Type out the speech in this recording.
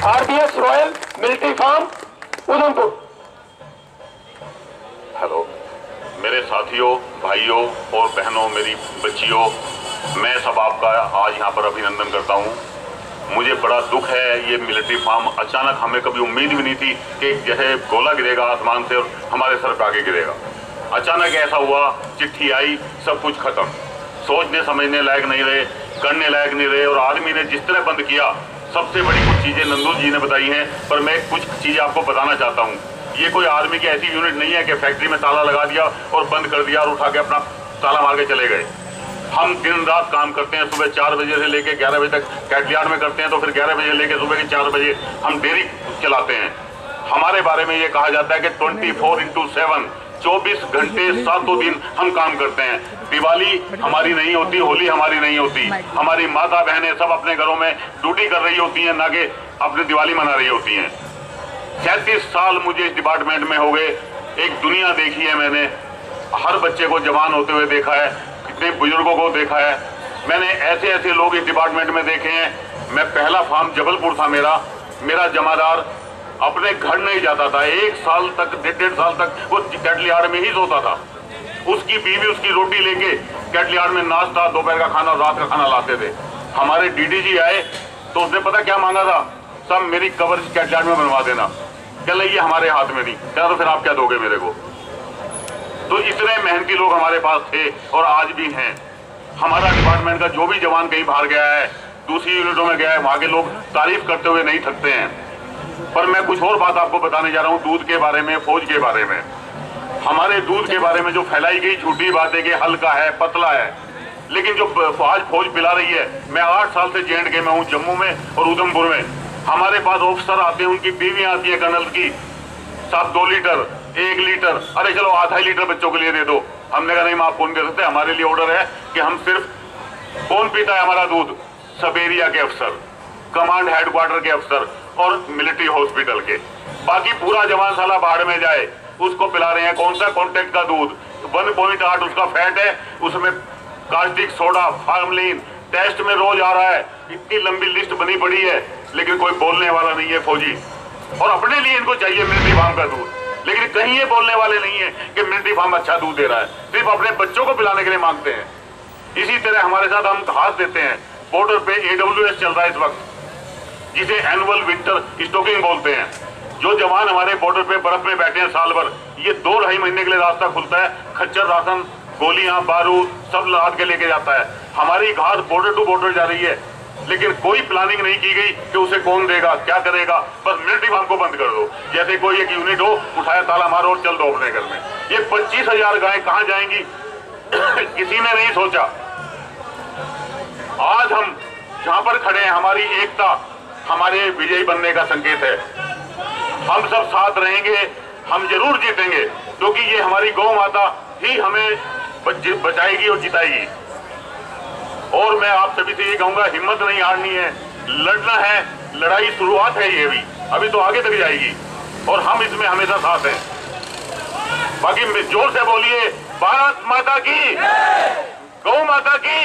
RBS royal military farm, Udhampur. Hello, मेरे साथियों, भाइयों और बहनों, मेरी बच्चियों, मैं सब आपका आज यहाँ पर अभिनंदन करता हूँ। मुझे बड़ा दुख है, ये मिलिट्री फार्म अचानक हमें कभी उम्मीद भी नहीं थी कि जैसे गोला गिरेगा आसमान से और हमारे सर पर आगे गिरेगा। अचानक ऐसा हुआ, चिट्ठी आई, सब कुछ खत्म। सोचने समझने लायक नहीं रहे, करने लायक नहीं रहे और आर्मी ने जिस तरह बंद किया सबसे बड़ी कुछ चीज़ें नंदू जी ने बताई हैं, पर मैं कुछ चीज़ें आपको बताना चाहता हूँ। ये कोई आर्मी की ऐसी यूनिट नहीं है कि फैक्ट्री में ताला लगा दिया और बंद कर दिया और उठा के अपना ताला मार के चले गए। हम दिन रात काम करते हैं, सुबह चार बजे से लेके ग्यारह बजे तक कैटलियार्ड में करते हैं तो फिर ग्यारह बजे लेके सुबह के चार बजे हम डेयरी चलाते हैं। हमारे बारे में ये कहा जाता है कि ट्वेंटी फोर इंटू सेवन चौबीस घंटे सातों दिन हम काम करते हैं। दिवाली हमारी नहीं होती, होली हमारी नहीं होती। हमारी माता बहनें सब अपने घरों में ड्यूटी कर रही होती हैं, ना कि अपनी दिवाली मना रही होती हैं। सैंतीस साल मुझे इस डिपार्टमेंट में हो गए। एक दुनिया देखी है मैंने। हर बच्चे को जवान होते हुए देखा है। कितने बुज़ुर्गों को देखा है। मैंने ऐसे ऐसे लोग इस डिपार्टमेंट में देखे हैं। मैं पहला फार्म जबलपुर था मेरा। मेरा जमादार अपने घर नहीं जाता था। एक साल तक, डेढ़ डेढ़ साल तक वो कैटलियार्ड में ही सोता था। उसकी बीवी उसकी रोटी लेके कैटलियार्ड में नाश्ता, दोपहर का खाना, रात का खाना लाते थे। हमारे डीडीजी आए तो उसने पता क्या मांगा था? सब मेरी कवर कैटलियार्ड में बनवा देना। कह ये हमारे हाथ में नहीं। क्या तो फिर आप क्या दोगे मेरे को? तो इतने मेहनती लोग हमारे पास थे और आज भी हैं। हमारा डिपार्टमेंट का जो भी जवान कहीं बाहर गया है, दूसरी यूनिटों में गया है, वहाँ के लोग तारीफ़ करते हुए नहीं थकते हैं। पर मैं कुछ और बात आपको बताने जा रहा हूँ, दूध के बारे में, फौज के बारे में। हमारे दूध के बारे में जो फैलाई गई झूठी बात है कि हल्का है, पतला है, लेकिन जो आज फौज पिला रही है, मैं आठ साल से जे के में हूँ, जम्मू में और उधमपुर में। हमारे पास ऑफिसर आते हैं, उनकी बीवियाँ आती है कर्नल की। साहब, दो लीटर, एक लीटर, अरे चलो आधा लीटर बच्चों के लिए दे दो। हमने कहा, नहीं आप कौन दे सकते, हमारे लिए ऑर्डर है कि हम सिर्फ़ कौन पीता है हमारा दूध? सबेरिया के अफसर कमांड हेडक्वार्टर के अफसर। और मिलिट्री हॉस्पिटल के। बाकी पूरा जवान साला बाहर में जाए, उसको पिला रहे हैं। कौन सा कॉन्टेक्ट का दूध? वन पॉइंट आठ उसका फैट है, उसमें कार्टिक सोडा फार्मलिन टेस्ट में रोज आ रहा है। इतनी लंबी लिस्ट बनी पड़ी है, लेकिन कोई बोलने वाला नहीं है फौजी। और अपने लिए इनको चाहिए मिलिट्री फार्म का दूध। लेकिन कहीं ये बोलने वाले नहीं है कि मिलिट्री फार्म अच्छा दूध दे रहा है। सिर्फ़ अपने बच्चों को पिलाने के लिए मांगते हैं। इसी तरह हमारे साथ हम घास देते हैं। बॉर्डर पे एडब्ल्यू चल रहा है इस वक्त। जिसे एनुअल विंटर स्टॉकिंग बोलते हैं। जो जवान हमारे बॉर्डर पे बर्फ़ में बैठे हैं साल भर, ये दो ढाई महीने के लिए रास्ता खुलता है, खच्चर राशन, गोलियाँ बारूद सब लाद के लेके जाता है। हमारी घास बॉर्डर टू बॉर्डर जा रही है, लेकिन कोई प्लानिंग नहीं की गई कि उसे कौन देगा, क्या करेगा। बस मिलिट्री फार्म को बंद कर दो। जैसे कोई एक यूनिट हो उठाया ताला मारो और चल दो अपने घर में। ये पच्चीस हज़ार गाय कहाँ जाएँगी? किसी ने नहीं सोचा। आज हम जहाँ पर खड़े हैं, हमारी एकता हमारे विजयी बनने का संकेत है। हम सब साथ रहेंगे, हम ज़रूर जीतेंगे, क्योंकि ये हमारी गौ माता ही हमें बचाएगी और जिताएगी। और मैं आप सभी से ये कहूँगा, हिम्मत नहीं हारनी है। लड़ना है, लड़ाई शुरुआत है ये भी, अभी तो आगे तक जाएगी। और हम इसमें हमेशा साथ हैं। बाकी ज़ोर से बोलिए, भारत माता की गौ माता की